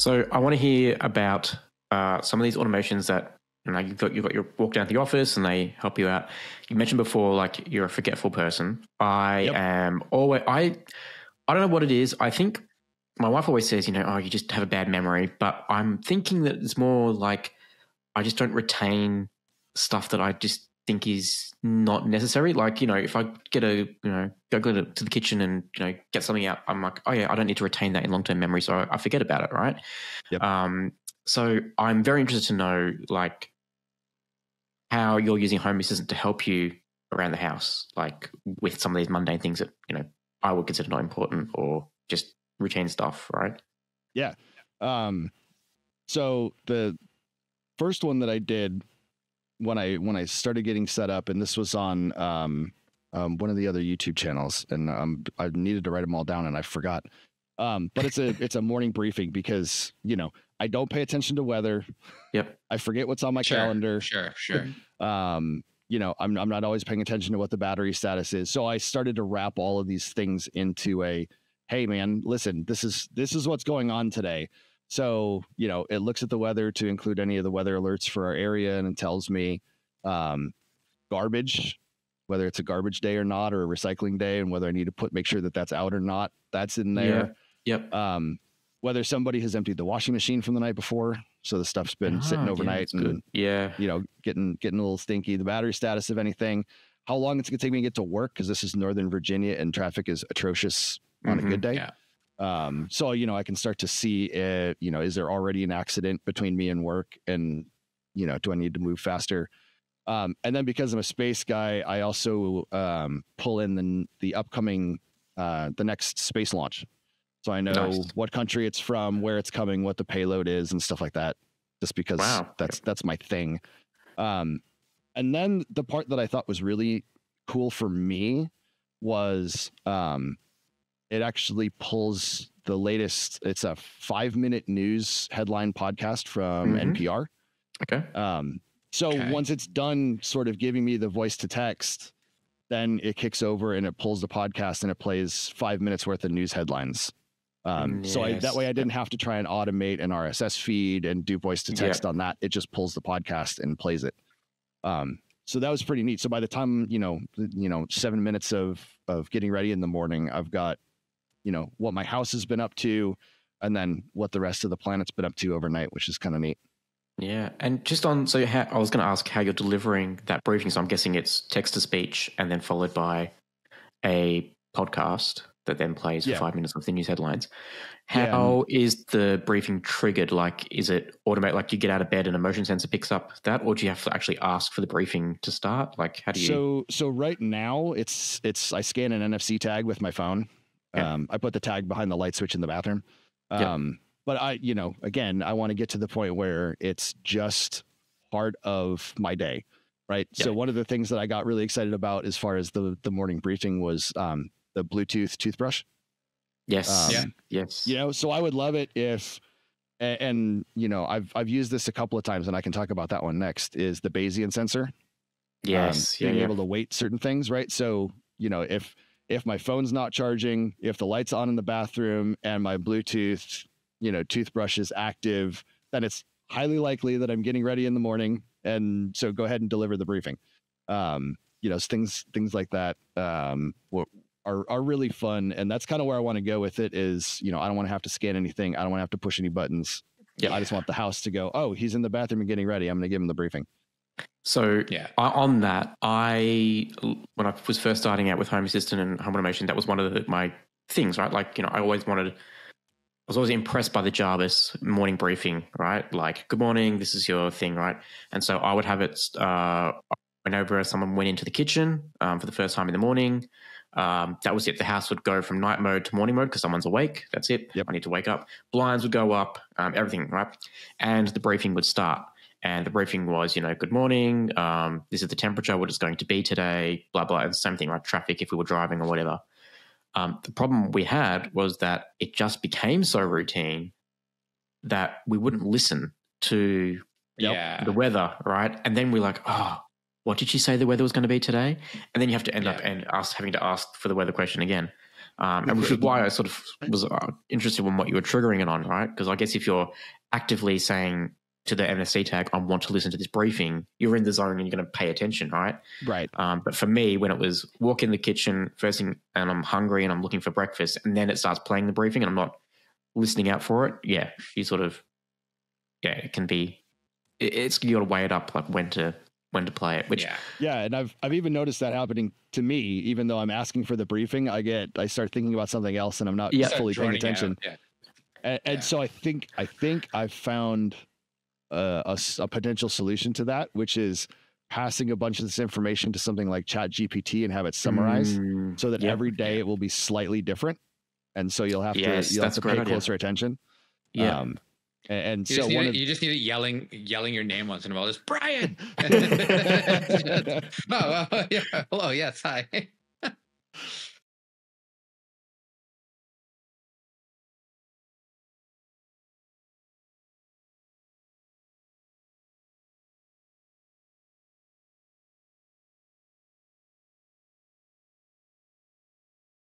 So I want to hear about uh, some of these automations that you know, you've got you've got your walk down to the office and they help you out. You mentioned before, like you're a forgetful person. I Yep. am always I I don't know what it is. I think my wife always says, you know, oh, you just have a bad memory. But I'm thinking that it's more like I just don't retain stuff that I just think is not necessary. Like, you know, if I get a, you know, go go to, to the kitchen and, you know, get something out, I'm like, oh yeah, I don't need to retain that in long term memory. So I, I forget about it, right? Yep. Um, so I'm very interested to know, like, how you're using Home Assistant to help you around the house, like with some of these mundane things that, you know, I would consider not important or just routine stuff, right? Yeah. Um, so the first one that I did when I when I started getting set up, and this was on um, um, one of the other YouTube channels, and um, I needed to write them all down, and I forgot. Um, but it's a it's a morning briefing because you know I don't pay attention to weather. Yep. I forget what's on my Sure, calendar. Sure, sure. um you know i'm i'm not always paying attention to what the battery status is so i started to wrap all of these things into a hey man listen this is this is what's going on today so you know it looks at the weather to include any of the weather alerts for our area and it tells me um garbage whether it's a garbage day or not or a recycling day and whether i need to put make sure that that's out or not that's in there Yep. um whether somebody has emptied the washing machine from the night before so the stuff's been Ah, sitting overnight that's and. Yeah. you know, getting getting a little stinky. The battery status of anything, how long it's gonna take me to get to work because this is Northern Virginia and traffic is atrocious on a Mhm. good day. Yeah. Um, so you know, I can start to see, uh, you know, is there already an accident between me and work, and you know, do I need to move faster? Um, and then because I'm a space guy, I also um, pull in the the upcoming uh, the next space launch, so I know Nice. what country it's from, where it's coming, what the payload is, and stuff like that. Just because Wow. that's that's my thing. Um, and then the part that I thought was really cool for me was um, it actually pulls the latest. It's a five minute news headline podcast from Mhm. NPR. Okay. Um, so Okay. once it's done, sort of giving me the voice to text, then it kicks over and it pulls the podcast and it plays five minutes worth of news headlines. Um, So I, that way I didn't have to try and automate an RSS feed and do voice to Yeah. text on that. It just pulls the podcast and plays it. Um, so that was pretty neat. So by the time you know, you know, seven minutes of of getting ready in the morning, I've got, you know, what my house has been up to, and then what the rest of the planet's been up to overnight, which is kind of neat. Yeah, and just on so how, I was going to ask how you're delivering that briefing. So I'm guessing it's text to speech and then followed by a podcast that then plays for five minutes of the news headlines. Yeah, How is the briefing triggered? Like, is it automatic? Like, you get out of bed and a motion sensor picks up that, or do you have to actually ask for the briefing to start? Like, how do you? So so right now it's it's I scan an NFC tag with my phone. Yeah. Um, I put the tag behind the light switch in the bathroom. Yeah. Um, but I you know again I want to get to the point where it's just part of my day, right? So one of the things that I got really excited about as far as the the morning briefing was um, the Bluetooth toothbrush. yes, um, Yeah. yes, You know, so I would love it if, a- and, you know, I've I've used this a couple of times, and I can talk about that one next. Is the Bayesian sensor? um, yes, yeah, being yeah. able to weight certain things, right? So, you know, if if my phone's not charging, if the light's on in the bathroom and my Bluetooth, you know, toothbrush is active, then it's highly likely that I'm getting ready in the morning. And so go ahead and deliver the briefing. Um, you know, things things like that um, are are really fun, and that's kind of where I want to go with it. Is you know, I don't want to have to scan anything. I don't want to have to push any buttons. Yeah. I just want the house to go. Oh, he's in the bathroom and getting ready. I'm going to give him the briefing. So Yeah. I, on that, I when I was first starting out with Home Assistant and Home Automation, that was one of the, my things, right? Like you know, I always wanted. I was always impressed by the Jarvis morning briefing, right? Like, good morning, this is your thing, right? And so I would have it uh, whenever someone went into the kitchen um, for the first time in the morning. Um, that was it. The house would go from night mode to morning mode because someone's awake. That's it. Yep. I need to wake up. Blinds would go up, um, everything, right? And the briefing would start. And the briefing was, you know, good morning. Um, this is the temperature, what it's going to be today, blah, blah. And same thing, right? Traffic if we were driving or whatever. Um, the problem we had was that it just became so routine that we wouldn't listen to. Yeah. the weather, right? And then we're like, oh, what did she say the weather was going to be today? And then you have to end up and ask having to ask for the weather question again. Um, and which is why I sort of was uh, interested in what you were triggering it on, right? Because I guess if you're actively saying to the NFC tag, I want to listen to this briefing, you're in the zone and you're going to pay attention, right? Right. Um, but for me, when it was walk in the kitchen first thing and I'm hungry and I'm looking for breakfast, and then it starts playing the briefing and I'm not listening out for it, yeah, you sort of, yeah, it can be, it, it's you got to weigh it up like when to when to play it. Which yeah. Yeah, and I've I've even noticed that happening to me. Even though I'm asking for the briefing, I get I start thinking about something else, and I'm not Yeah. Fully paying droning out, attention. Yeah. And, and Yeah. so I think I think I've found uh, a, s- a potential solution to that, which is passing a bunch of this information to something like Chat GPT and have it summarized, Mm, so that yeah. every day it will be slightly different, and so you'll have Yes, to you'll have to pay idea. closer attention. yeah. Um, a- and, You, so just need one it, of you just need it yelling, yelling your name once in a while. Just Brian. oh, oh, yeah. Hello. Yes. Hi.